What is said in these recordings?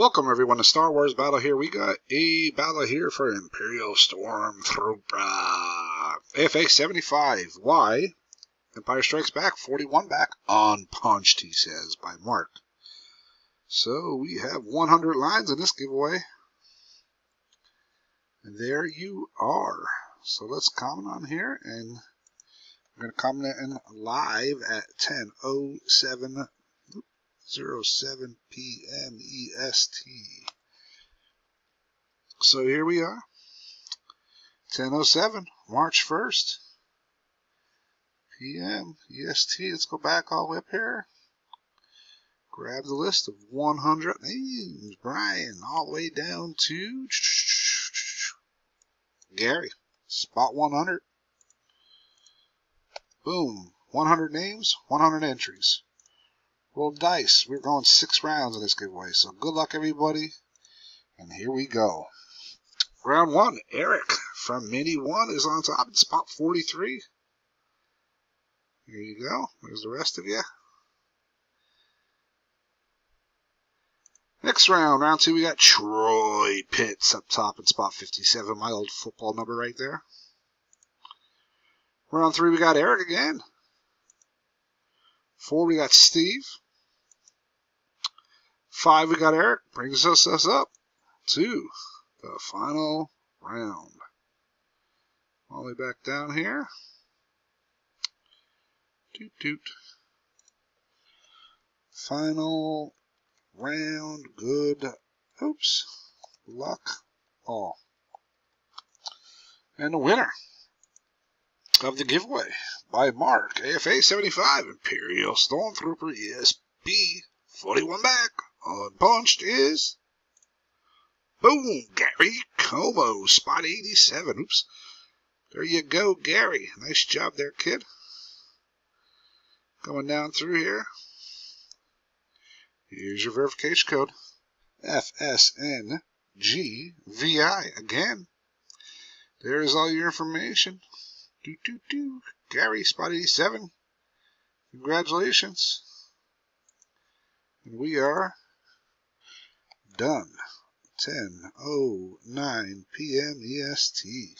Welcome everyone to Star Wars Battle here. We got a battle here for Imperial Stormtrooper. AFA 75. Y? Empire Strikes Back 41 back. Unpunched, he says, by Mark. So we have 100 lines in this giveaway. And there you are. So let's comment on here and I'm going to comment in live at 10.07 07 p.m. EST. So here we are. 10.07, March 1st. p.m. EST. Let's go back all the way up here. Grab the list of 100 names. Brian, all the way down to Gary. Spot 100. Boom. 100 names, 100 entries. Roll dice. We're going six rounds in this giveaway. So good luck, everybody. And here we go. Round one, Eric from Mini 1 is on top in spot 43. Here you go. There's the rest of you. Next round, round two, we got Troy Pitts up top in spot 57. My old football number right there. Round three, we got Eric again. Four, we got Steve. Five, we got Eric. Brings us, us up to the final round. All the way back down here. Toot toot. Final round. Good. Oops. Luck. All. And the winner of the giveaway by Mark, AFA 75, Imperial Stormtrooper ESB 41 back, unpunched is Boom, Gary Como, spot 87. Oops. There you go, Gary. Nice job there, kid. Going down through here. Here's your verification code. FSNGVI. Again, there's all your information. Do, do, do. Gary, spot 87. Congratulations. And we are done. 10.09 p.m. EST.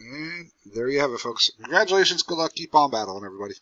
And there you have it, folks. Congratulations. Good luck. Keep on battling, everybody.